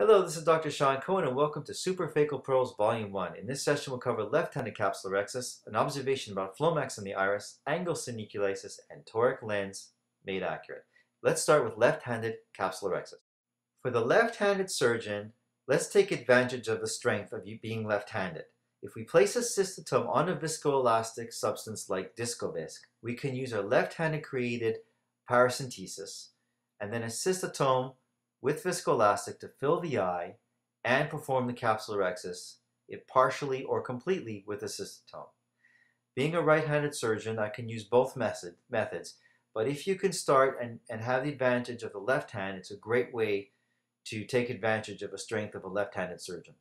Hello, this is Dr. Shawn Cohen and welcome to Superphaco Pearls Volume 1. In this session we'll cover left-handed capsulorhexis, an observation about flomax in the iris, angle synechialysis, and toric lens made accurate. Let's start with left-handed capsulorhexis. For the left-handed surgeon, let's take advantage of the strength of you being left-handed. If we place a cystotome on a viscoelastic substance like Discovisc, we can use our left-handed created paracentesis and then a cystotome with viscoelastic to fill the eye and perform the capsular capsulorhexis, if partially or completely with a cystotome. Being a right-handed surgeon, I can use both method, methods, but if you can start and, and have the advantage of the left hand, it's a great way to take advantage of the strength of a left-handed surgeon.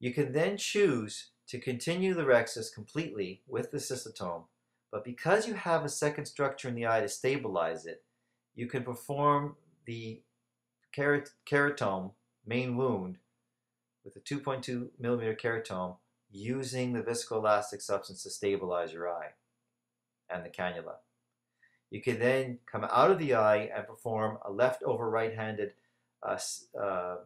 You can then choose to continue the rhexis completely with the cystotome, but because you have a second structure in the eye to stabilize it, you can perform the kerat keratome main wound with a 2.2 millimeter keratome using the viscoelastic substance to stabilize your eye and the cannula. You can then come out of the eye and perform a left over right-handed uh, uh,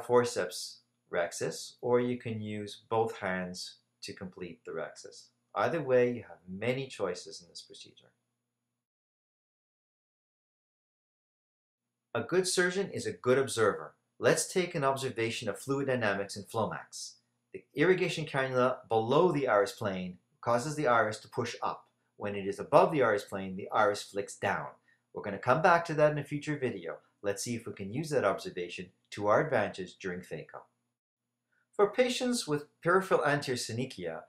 forceps rhexis, or you can use both hands to complete the rhexis. Either way, you have many choices in this procedure. A good surgeon is a good observer. Let's take an observation of fluid dynamics in Flomax. The irrigation cannula below the iris plane causes the iris to push up. When it is above the iris plane, the iris flicks down. We're going to come back to that in a future video. Let's see if we can use that observation to our advantage during phaco. For patients with peripheral anterior synechia,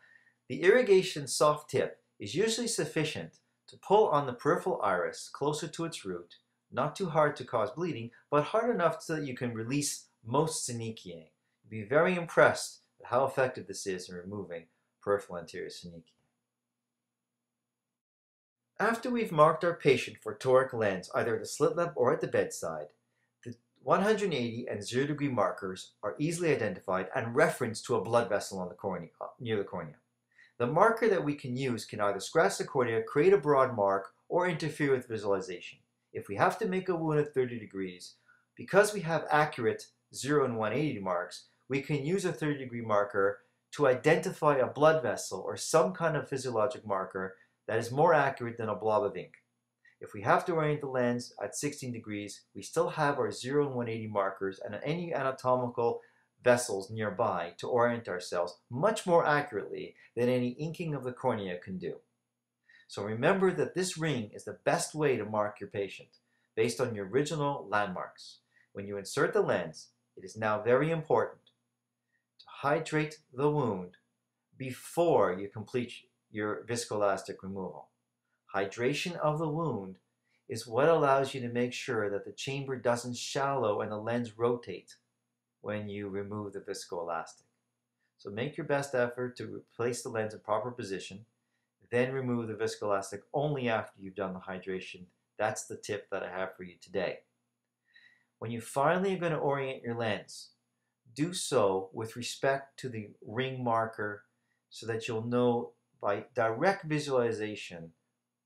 the irrigation soft tip is usually sufficient to pull on the peripheral iris closer to its root not too hard to cause bleeding, but hard enough so that you can release most synechiae. You'll be very impressed at how effective this is in removing peripheral anterior synechiae. After we've marked our patient for toric lens, either at the slit lamp or at the bedside, the 180 and 0 degree markers are easily identified and referenced to a blood vessel on the cornea, near the cornea. The marker that we can use can either scratch the cornea, create a broad mark, or interfere with visualization if we have to make a wound at 30 degrees, because we have accurate 0 and 180 marks, we can use a 30 degree marker to identify a blood vessel or some kind of physiologic marker that is more accurate than a blob of ink. If we have to orient the lens at 16 degrees, we still have our 0 and 180 markers and any anatomical vessels nearby to orient ourselves much more accurately than any inking of the cornea can do. So remember that this ring is the best way to mark your patient based on your original landmarks. When you insert the lens, it is now very important to hydrate the wound before you complete your viscoelastic removal. Hydration of the wound is what allows you to make sure that the chamber doesn't shallow and the lens rotate when you remove the viscoelastic. So make your best effort to place the lens in proper position then remove the viscoelastic only after you've done the hydration. That's the tip that I have for you today. When you finally are going to orient your lens, do so with respect to the ring marker so that you'll know by direct visualization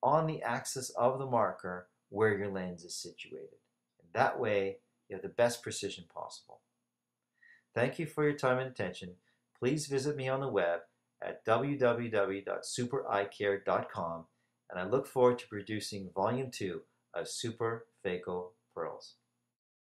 on the axis of the marker where your lens is situated. And that way, you have the best precision possible. Thank you for your time and attention. Please visit me on the web at www.supereyecare.com and I look forward to producing Volume 2 of Super Phaco Pearls.